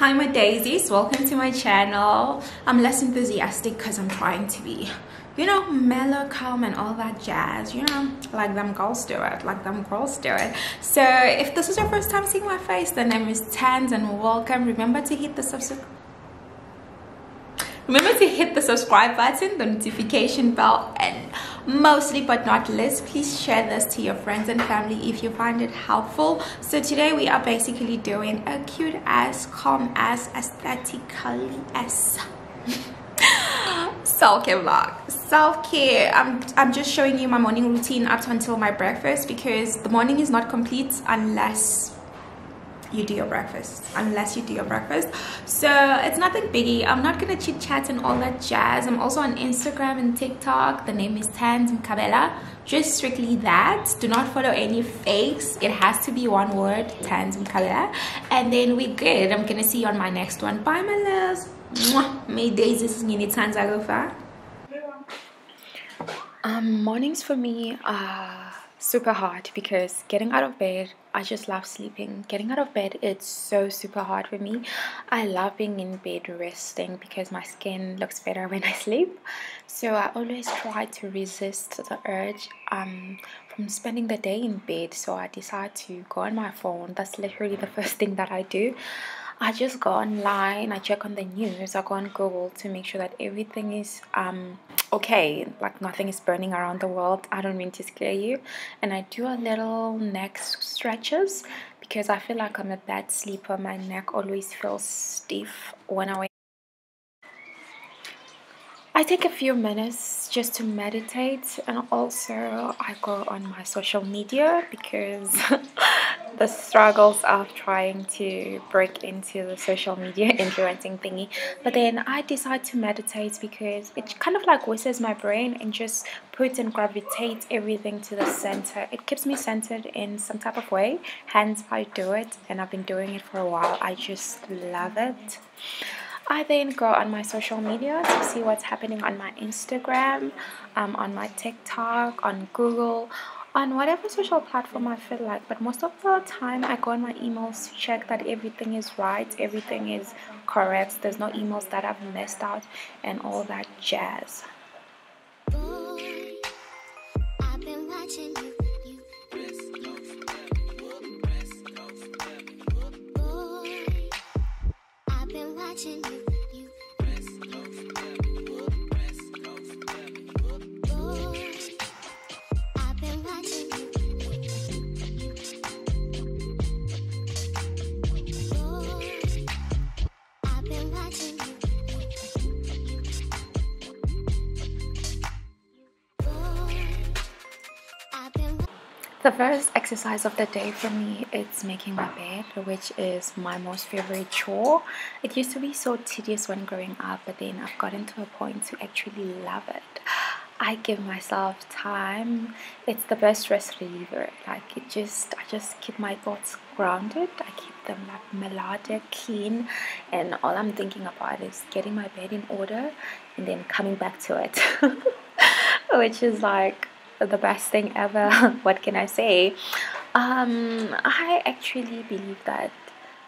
Hi my daisies, welcome to my channel. I'm less enthusiastic because I'm trying to be, you know, mellow, calm and all that jazz, you know, like them girls do it, like them girls do it. So if this is your first time seeing my face, the name is Thandz and welcome. Remember to hit the subscribe remember to hit the subscribe button the notification bell and mostly but not least please share this to your friends and family if you find it helpful. So today we are basically doing a cute as calm as aesthetically as self-care vlog. Self-care. I'm i'm just showing you my morning routine up until my breakfast because the morning is not complete unless you do your breakfast unless you do your breakfast. So it's nothing biggie. I'm not gonna chit chat and all that jazz. I'm also on instagram and tiktok. The name is Thandz Mkhabela. Just strictly that. Do not follow any fakes. It has to be one word Thandz Mkhabela. And then we good. I'm gonna see you on my next one. Bye my loves. May days is nginithanda lofa um mornings for me are super hard because getting out of bed i just love sleeping. Getting out of bed it's so super hard for me. I love being in bed resting because my skin looks better when i sleep. So i always try to resist the urge um from spending the day in bed. So i decide to go on my phone. That's literally the first thing that i do I just go online, I check on the news, I go on Google to make sure that everything is um, okay, like nothing is burning around the world. I don't mean to scare you. And I do a little neck stretches because I feel like I'm a bad sleeper. My neck always feels stiff when I wake I take a few minutes just to meditate and also I go on my social media because the struggles of trying to break into the social media influencing thingy. But then I decide to meditate because it kind of like whistles my brain and just puts and gravitates everything to the center. It keeps me centered in some type of way hence I do it and I've been doing it for a while. I just love it. I then go on my social media to see what's happening on my Instagram, um, on my TikTok, on Google, on whatever social platform I feel like. But most of the time, I go on my emails to check that everything is right, everything is correct, there's no emails that I've missed out, and all that jazz. The first exercise of the day for me is making my bed, which is my most favorite chore. It used to be so tedious when growing up, but then I've gotten to a point to actually love it. I give myself time. It's the best stress reliever. Like it just, I just keep my thoughts grounded. I keep them like melodic, clean, and all I'm thinking about is getting my bed in order and then coming back to it, which is like the best thing ever. what can I say? Um, I actually believe that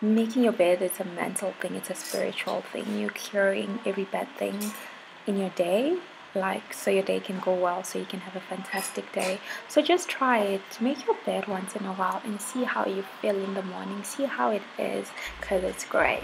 making your bed is a mental thing, it's a spiritual thing. You're curing every bad thing in your day like so your day can go well so you can have a fantastic day so just try it make your bed once in a while and see how you feel in the morning see how it is because it's great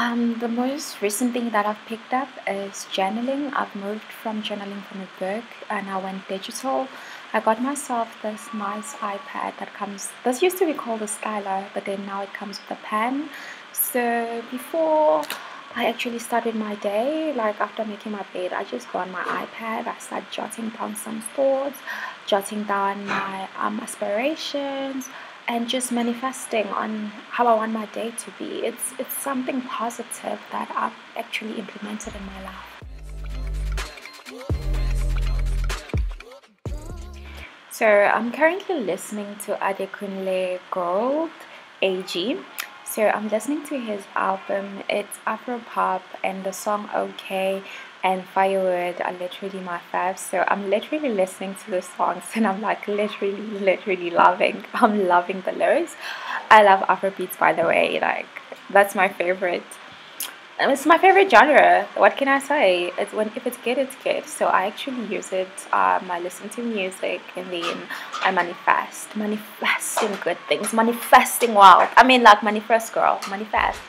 Um, the most recent thing that I've picked up is journaling. I've moved from journaling from a book and I went digital. I got myself this nice iPad that comes, this used to be called a styler, but then now it comes with a pen. So before I actually started my day, like after making my bed, I just go on my iPad, I start jotting down some thoughts, jotting down my um, aspirations, and just manifesting on how I want my day to be. It's it's something positive that I've actually implemented in my life. So I'm currently listening to Adekunle Gold AG. So I'm listening to his album. It's Afro pop and the song OK and Firewood are literally my faves. So I'm literally listening to the songs and I'm like literally, literally loving. I'm loving the lows. I love Afrobeats by the way. Like that's my favorite. It's my favorite genre. What can I say? It's when if it's good, it's good. So I actually use it. Um, I listen to music and then I manifest, manifesting good things, manifesting wealth. I mean, like manifest, girl, manifest.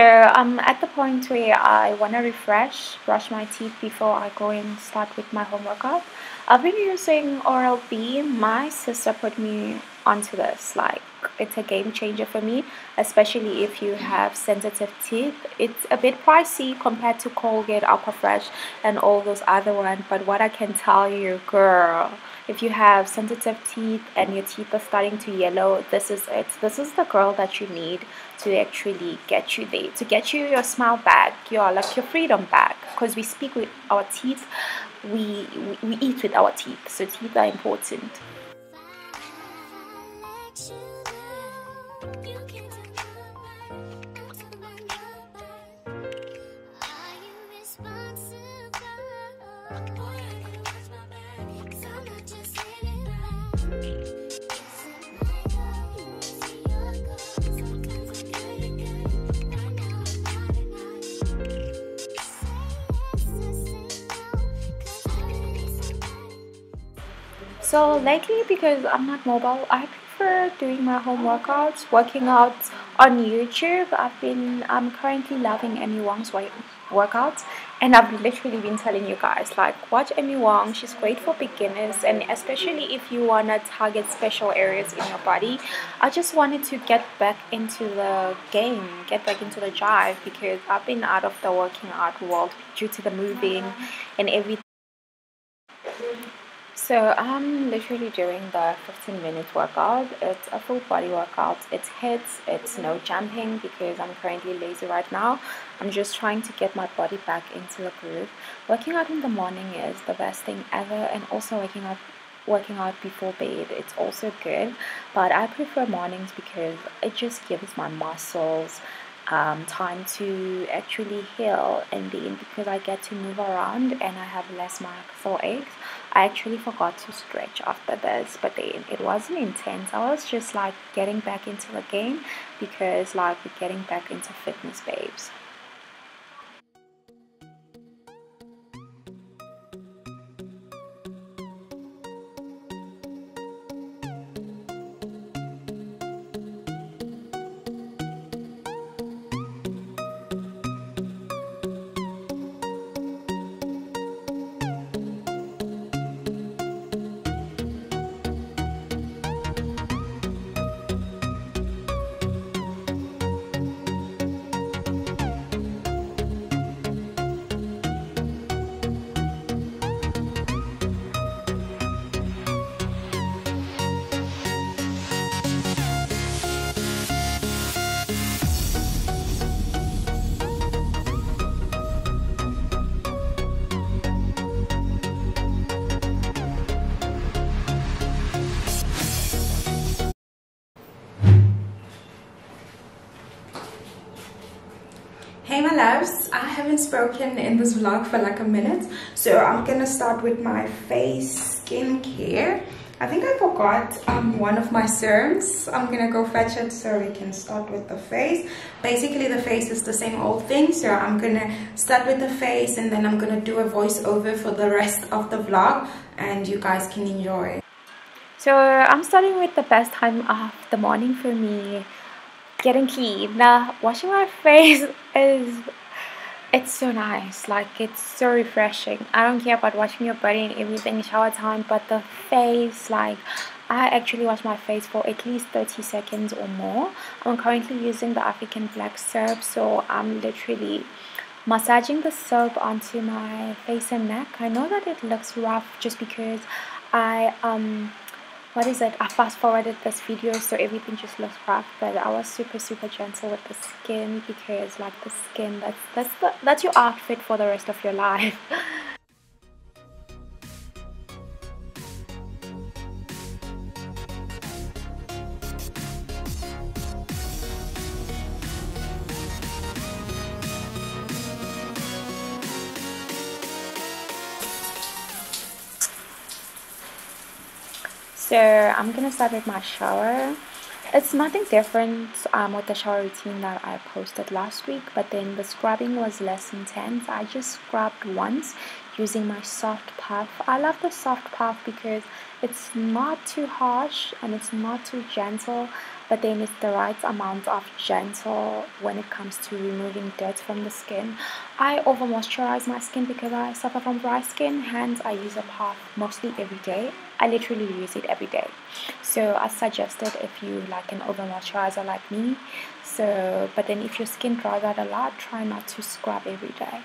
I'm um, at the point where I want to refresh, brush my teeth before I go and start with my home workout. I've been using Oral-B. My sister put me onto this. Like, it's a game changer for me, especially if you have sensitive teeth. It's a bit pricey compared to Colgate, Fresh, and all those other ones. But what I can tell you, girl, if you have sensitive teeth and your teeth are starting to yellow this is it. This is the girl that you need to actually get you there to get you your smile back your like your freedom back. Because we speak with our teeth we, we we eat with our teeth so teeth are important So lately, because I'm not mobile, I prefer doing my home workouts, working out on YouTube. I've been, I'm currently loving Emi Wong's workouts, and I've literally been telling you guys like watch Emi Wong. She's great for beginners, and especially if you wanna target special areas in your body. I just wanted to get back into the game, get back into the drive because I've been out of the working out world due to the moving and everything. So I'm literally doing the 15 minute workout. It's a full body workout. It's hits, it's no jumping because I'm currently lazy right now. I'm just trying to get my body back into the groove. Working out in the morning is the best thing ever and also waking up working out before bed it's also good but I prefer mornings because it just gives my muscles um, time to actually heal and then because I get to move around and I have less muscle aches I actually forgot to stretch after this but then it wasn't intense. I was just like getting back into the game because like we're getting back into fitness babes loves, I haven't spoken in this vlog for like a minute so I'm gonna start with my face skincare. I think I forgot um, one of my serums. I'm gonna go fetch it so we can start with the face. Basically the face is the same old thing so I'm gonna start with the face and then I'm gonna do a voiceover for the rest of the vlog and you guys can enjoy. So I'm starting with the best time of the morning for me getting clean. Now, washing my face is it's so nice. Like it's so refreshing. I don't care about washing your body and everything shower time but the face like i actually wash my face for at least 30 seconds or more. I'm currently using the african black soap so i'm literally massaging the soap onto my face and neck. I know that it looks rough just because i um what is it? I fast forwarded this video so everything just looks rough but I was super super gentle with the skin because like the skin that's that's the, that's your outfit for the rest of your life So I'm gonna start with my shower. It's nothing different um, with the shower routine that I posted last week, but then the scrubbing was less intense. I just scrubbed once using my soft puff. I love the soft puff because it's not too harsh and it's not too gentle but then it's the right amount of gentle when it comes to removing dirt from the skin. I over moisturize my skin because I suffer from dry skin, hence I use a puff mostly every day. I literally use it every day. So I suggested if you like an over moisturizer like me. So but then if your skin dries out a lot, try not to scrub every day.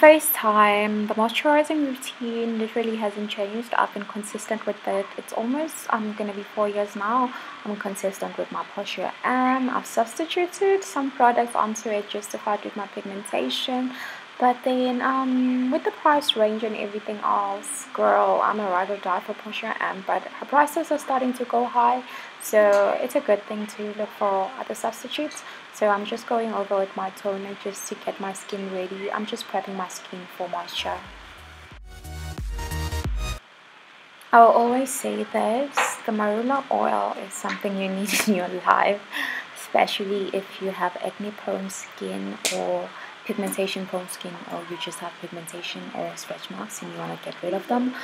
Face time, the moisturizing routine literally hasn't changed. I've been consistent with it. It's almost, I'm going to be four years now. I'm consistent with my Portia M. I've substituted some products onto it justified with my pigmentation. But then um, with the price range and everything else, girl, I'm a ride or die for Portia M. But her prices are starting to go high. So it's a good thing to look for other substitutes. So I'm just going over with my toner just to get my skin ready. I'm just prepping my skin for moisture. I'll always say this, the marula oil is something you need in your life, especially if you have acne prone skin or pigmentation prone skin or you just have pigmentation or stretch marks and you want to get rid of them.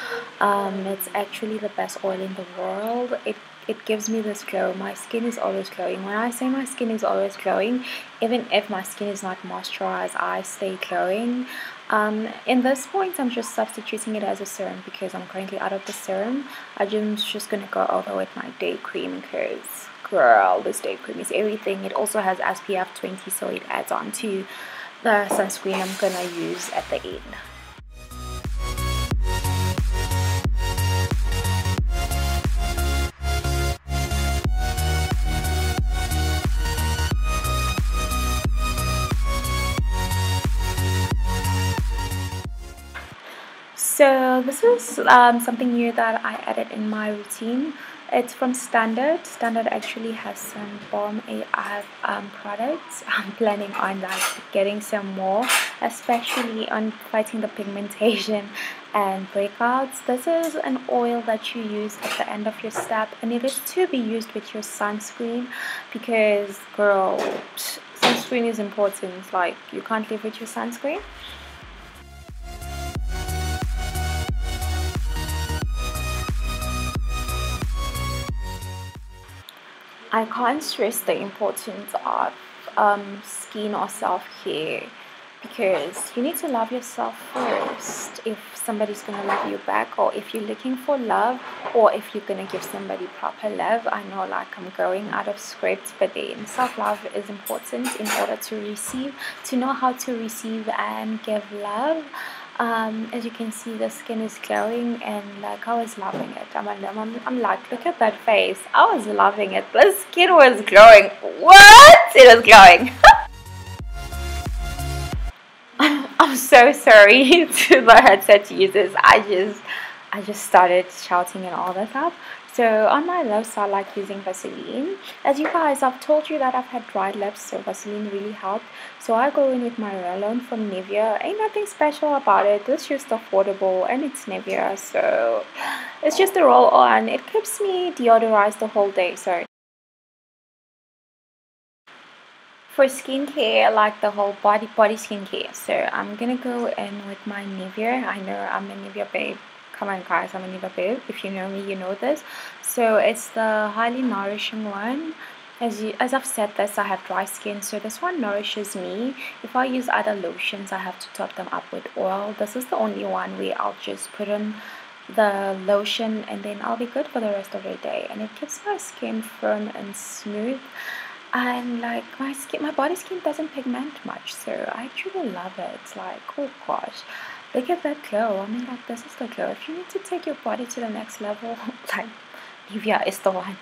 Um, it's actually the best oil in the world. It it gives me this glow. My skin is always glowing. When i say my skin is always glowing even if my skin is not moisturized i stay glowing. Um, in this point i'm just substituting it as a serum because i'm currently out of the serum. I'm just gonna go over with my day cream because girl this day cream is everything. It also has spf 20 so it adds on to the sunscreen i'm gonna use at the end So this is um, something new that I added in my routine. It's from Standard. Standard actually has some bomb AF um, products. I'm planning on like getting some more, especially on fighting the pigmentation and breakouts. This is an oil that you use at the end of your step and it is to be used with your sunscreen because girl, sunscreen is important. Like you can't live with your sunscreen. I can't stress the importance of um, skin or self care because you need to love yourself first if somebody's gonna love you back or if you're looking for love or if you're gonna give somebody proper love. I know like i'm going out of script but then self-love is important in order to receive to know how to receive and give love um, as you can see the skin is glowing and like I was loving it. I'm, I'm, I'm like look at that face. I was loving it. The skin was glowing. What? It was glowing. I'm so sorry to the headset users. I just I just started shouting and all that stuff so on my lips, I like using Vaseline. As you guys, I've told you that I've had dry lips, so Vaseline really helped. So I go in with my roll On from Nivea. Ain't nothing special about it. It's just affordable and it's Nivea, so it's just a roll on. It keeps me deodorized the whole day. So for skincare, I like the whole body body skincare. So I'm gonna go in with my Nivea. I know I'm a Nivea babe come on guys i'm a Nivea babe if you know me you know this. So it's the highly nourishing one. As you as I've said this I have dry skin so this one nourishes me. If I use other lotions I have to top them up with oil. This is the only one where I'll just put on the lotion and then I'll be good for the rest of the day. And it keeps my skin firm and smooth. And like my skin my body skin doesn't pigment much so I truly love it. It's like oh gosh look at that glow I mean like this is the glow if you need to take your body to the next level like Nivea is the one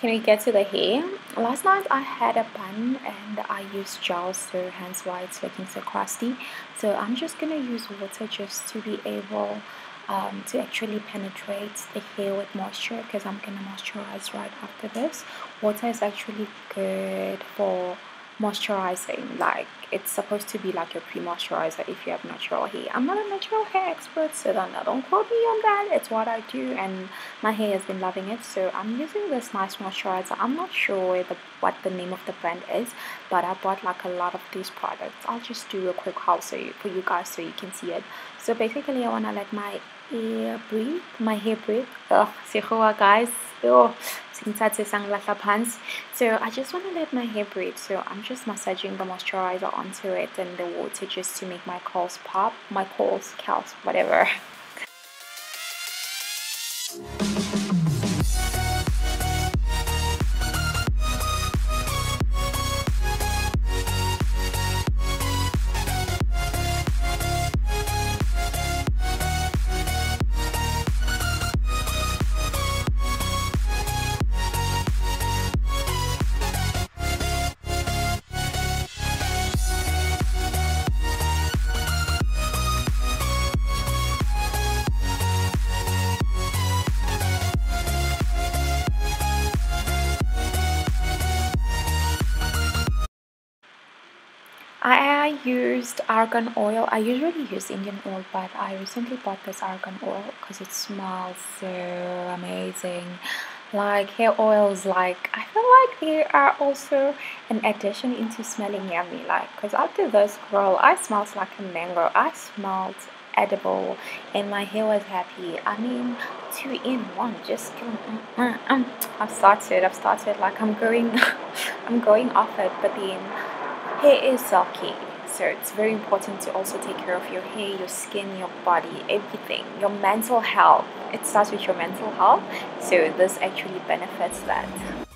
Can we get to the hair? Last night I had a bun and I used gel so hence why it's looking so crusty. So I'm just going to use water just to be able um, to actually penetrate the hair with moisture because I'm going to moisturize right after this. Water is actually good for moisturizing like it's supposed to be like your pre-moisturizer if you have natural hair. I'm not a natural hair expert so don't, don't quote me on that. It's what i do and my hair has been loving it so i'm using this nice moisturizer. I'm not sure the, what the name of the brand is but i bought like a lot of these products. I'll just do a quick haul so you, for you guys so you can see it. So basically i want to let my hair breathe my hair breathe. Oh guys oh so I just want to let my hair breathe. So I'm just massaging the moisturizer onto it and the water just to make my curls pop my curls curls whatever used argan oil. I usually use Indian oil, but I recently bought this argan oil because it smells so amazing. Like hair oils, like I feel like they are also an addition into smelling yummy. Like, cause after this, girl, I smelled like a mango. I smelled edible, and my hair was happy. I mean, two in one. Just I've mm, mm, mm. started. I've started. Like I'm going, I'm going off it, but then hair is silky so it's very important to also take care of your hair your skin your body everything. Your mental health. It starts with your mental health. So this actually benefits that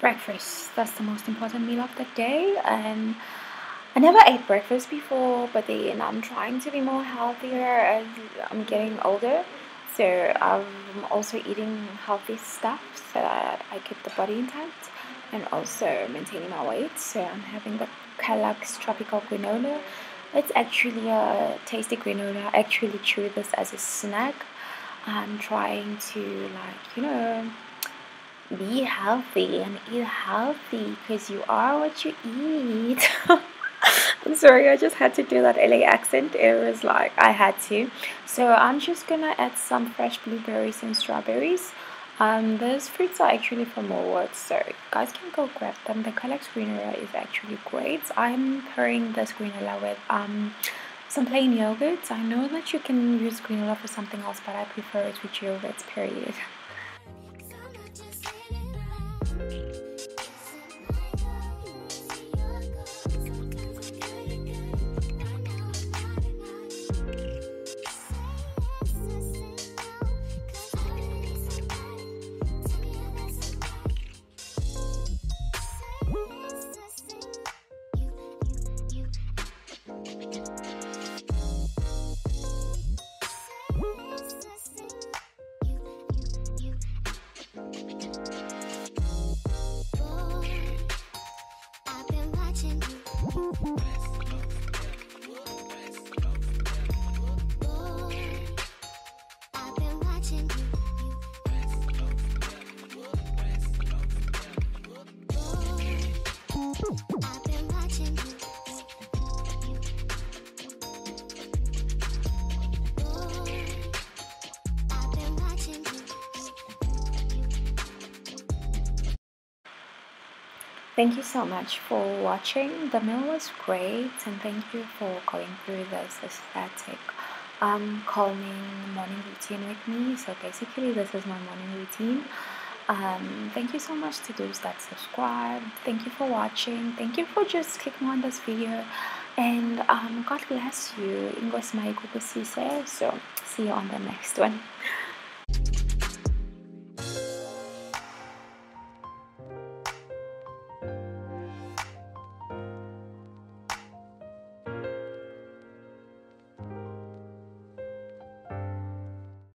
breakfast. That's the most important meal of the day. And I never ate breakfast before but then I'm trying to be more healthier as I'm getting older. So I'm also eating healthy stuff so that I keep the body intact and also maintaining my weight. So I'm having the Kellogg's tropical granola it's actually a tasty granola I actually chew this as a snack I'm trying to like you know be healthy and eat healthy because you are what you eat. I'm sorry, I just had to do that LA accent. It was like I had to. So I'm just gonna add some fresh blueberries and strawberries. Um, those fruits are actually from Woolworths, so guys can go grab them. The Kellogg's granola is actually great. I'm pairing this granola with um some plain yogurt. I know that you can use granola for something else, but I prefer it with yogurt. Period. Thank you so much for watching. The meal was great, and thank you for going through this aesthetic um, calming morning routine with me. So basically, this is my morning routine. Um, thank you so much to those that subscribe. Thank you for watching. Thank you for just clicking on this video. And um, God bless you. Ingos So see you on the next one.